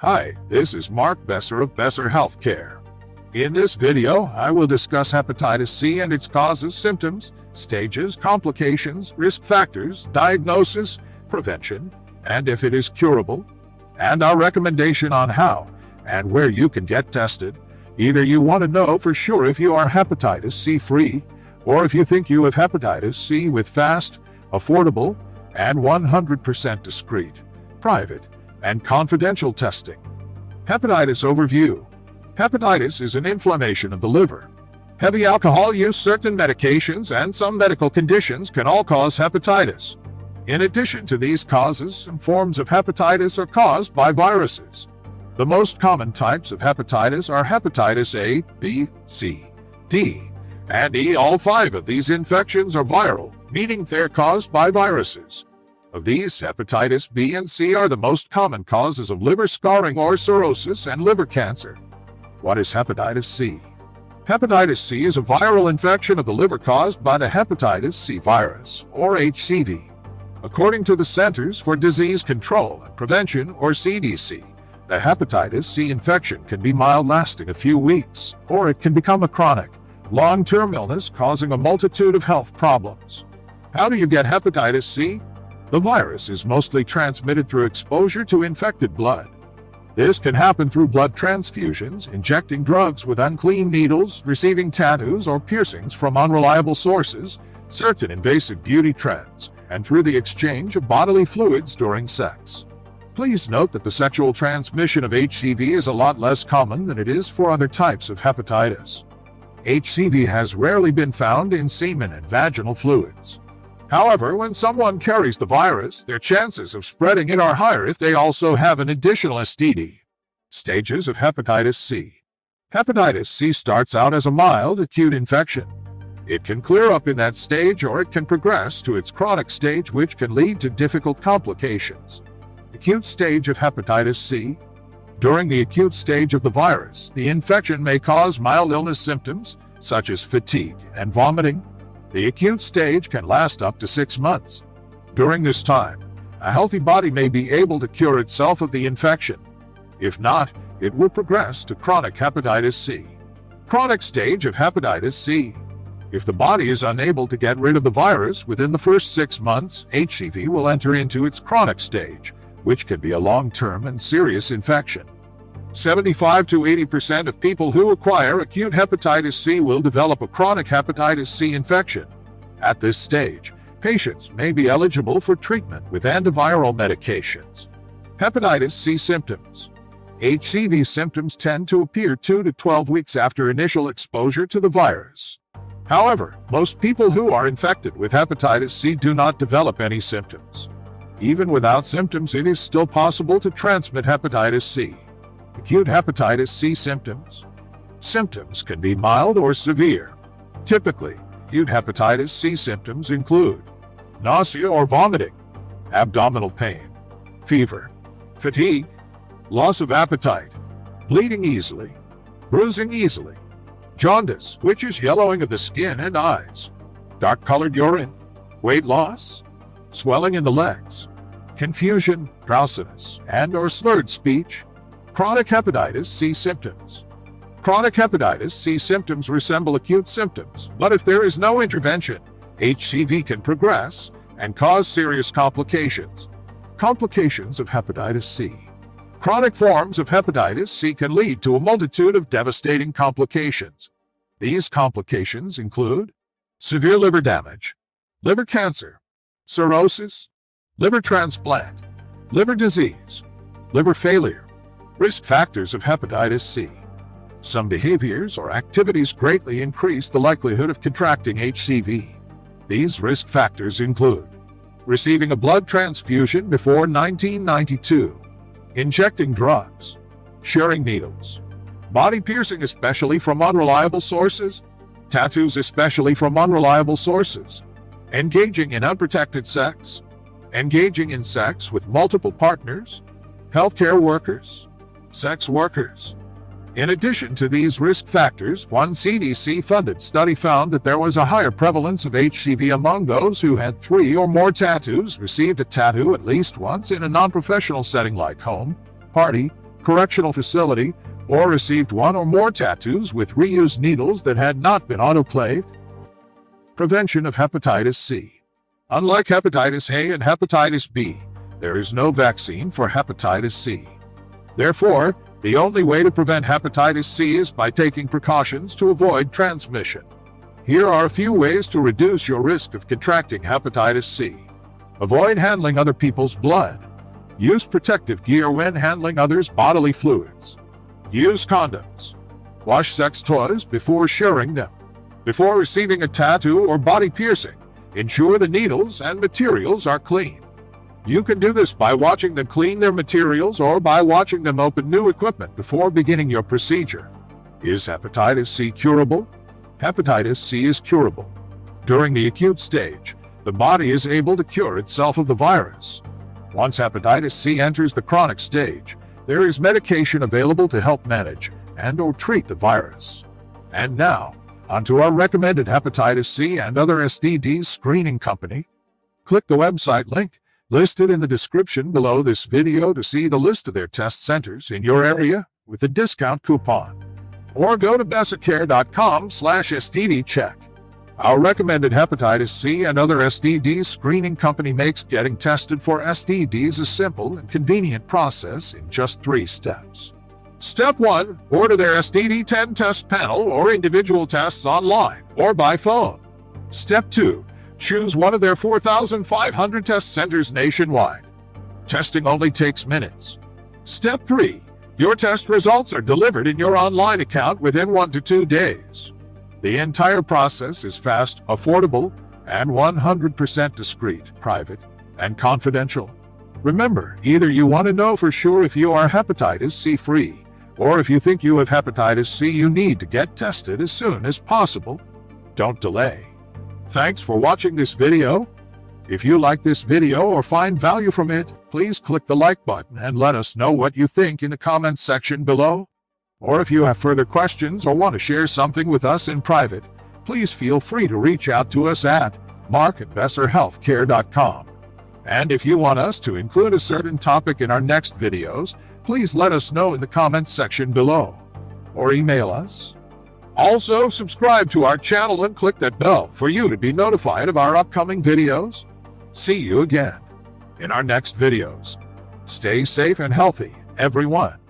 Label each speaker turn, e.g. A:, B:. A: Hi, this is Mark Besser of Besser Healthcare. In this video, I will discuss hepatitis C and its causes, symptoms, stages, complications, risk factors, diagnosis, prevention, and if it is curable, and our recommendation on how and where you can get tested. Either you want to know for sure if you are hepatitis C free, or if you think you have hepatitis C with fast, affordable, and 100% discreet, private and confidential testing. Hepatitis Overview Hepatitis is an inflammation of the liver. Heavy alcohol use, certain medications, and some medical conditions can all cause hepatitis. In addition to these causes, some forms of hepatitis are caused by viruses. The most common types of hepatitis are hepatitis A, B, C, D, and E. All five of these infections are viral, meaning they're caused by viruses. Of these, hepatitis B and C are the most common causes of liver scarring or cirrhosis and liver cancer. What is hepatitis C? Hepatitis C is a viral infection of the liver caused by the hepatitis C virus, or HCV. According to the Centers for Disease Control and Prevention, or CDC, the hepatitis C infection can be mild lasting a few weeks, or it can become a chronic, long-term illness causing a multitude of health problems. How do you get hepatitis C? The virus is mostly transmitted through exposure to infected blood. This can happen through blood transfusions, injecting drugs with unclean needles, receiving tattoos or piercings from unreliable sources, certain invasive beauty trends, and through the exchange of bodily fluids during sex. Please note that the sexual transmission of HCV is a lot less common than it is for other types of hepatitis. HCV has rarely been found in semen and vaginal fluids. However, when someone carries the virus, their chances of spreading it are higher if they also have an additional STD. Stages of Hepatitis C Hepatitis C starts out as a mild acute infection. It can clear up in that stage or it can progress to its chronic stage which can lead to difficult complications. Acute stage of hepatitis C. During the acute stage of the virus, the infection may cause mild illness symptoms such as fatigue and vomiting, the acute stage can last up to six months. During this time, a healthy body may be able to cure itself of the infection. If not, it will progress to chronic hepatitis C. Chronic stage of hepatitis C. If the body is unable to get rid of the virus within the first six months, HCV will enter into its chronic stage, which can be a long-term and serious infection. 75 to 80% of people who acquire acute hepatitis C will develop a chronic hepatitis C infection. At this stage, patients may be eligible for treatment with antiviral medications. Hepatitis C symptoms. HCV symptoms tend to appear 2 to 12 weeks after initial exposure to the virus. However, most people who are infected with hepatitis C do not develop any symptoms. Even without symptoms, it is still possible to transmit hepatitis C. Acute hepatitis C symptoms. Symptoms can be mild or severe. Typically, acute hepatitis C symptoms include nausea or vomiting, abdominal pain, fever, fatigue, loss of appetite, bleeding easily, bruising easily, jaundice, which is yellowing of the skin and eyes, dark colored urine, weight loss, swelling in the legs, confusion, drowsiness, and or slurred speech, Chronic hepatitis C symptoms. Chronic hepatitis C symptoms resemble acute symptoms, but if there is no intervention, HCV can progress and cause serious complications. Complications of hepatitis C. Chronic forms of hepatitis C can lead to a multitude of devastating complications. These complications include severe liver damage, liver cancer, cirrhosis, liver transplant, liver disease, liver failure, Risk factors of hepatitis C. Some behaviors or activities greatly increase the likelihood of contracting HCV. These risk factors include receiving a blood transfusion before 1992, injecting drugs, sharing needles, body piercing especially from unreliable sources, tattoos especially from unreliable sources, engaging in unprotected sex, engaging in sex with multiple partners, healthcare workers, sex workers. In addition to these risk factors, one CDC funded study found that there was a higher prevalence of HCV among those who had three or more tattoos, received a tattoo at least once in a non professional setting like home, party, correctional facility, or received one or more tattoos with reused needles that had not been autoclaved. Prevention of hepatitis C. Unlike hepatitis A and hepatitis B, there is no vaccine for hepatitis C. Therefore, the only way to prevent hepatitis C is by taking precautions to avoid transmission. Here are a few ways to reduce your risk of contracting hepatitis C. Avoid handling other people's blood. Use protective gear when handling others' bodily fluids. Use condoms. Wash sex toys before sharing them. Before receiving a tattoo or body piercing, ensure the needles and materials are clean. You can do this by watching them clean their materials or by watching them open new equipment before beginning your procedure. Is hepatitis C curable? Hepatitis C is curable. During the acute stage, the body is able to cure itself of the virus. Once hepatitis C enters the chronic stage, there is medication available to help manage and or treat the virus. And now, onto our recommended hepatitis C and other STDs screening company. Click the website link listed in the description below this video to see the list of their test centers in your area with a discount coupon. Or go to bessercare.com slash check. Our recommended hepatitis C and other STD screening company makes getting tested for STDs a simple and convenient process in just three steps. Step 1. Order their STD 10 test panel or individual tests online or by phone. Step 2. Choose one of their 4,500 test centers nationwide. Testing only takes minutes. Step 3. Your test results are delivered in your online account within one to two days. The entire process is fast, affordable, and 100% discreet, private, and confidential. Remember, either you want to know for sure if you are hepatitis C free, or if you think you have hepatitis C, you need to get tested as soon as possible. Don't delay. Thanks for watching this video. If you like this video or find value from it, please click the like button and let us know what you think in the comments section below. Or if you have further questions or want to share something with us in private, please feel free to reach out to us at mark@besserhealthcare.com. And if you want us to include a certain topic in our next videos, please let us know in the comments section below or email us also, subscribe to our channel and click that bell for you to be notified of our upcoming videos. See you again in our next videos. Stay safe and healthy, everyone.